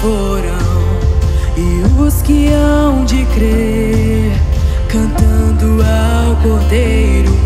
foram e os que hão de crer, cantando ao Cordeiro.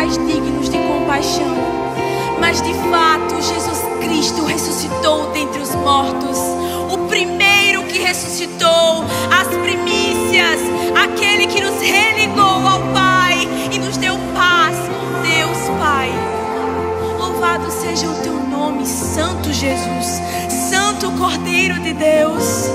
mais dignos de compaixão. Mas de fato, Jesus Cristo ressuscitou dentre os mortos, o primeiro que ressuscitou, as primícias, aquele que nos religou ao Pai e nos deu paz com Deus Pai. Louvado seja o teu nome, Santo Jesus, Santo Cordeiro de Deus.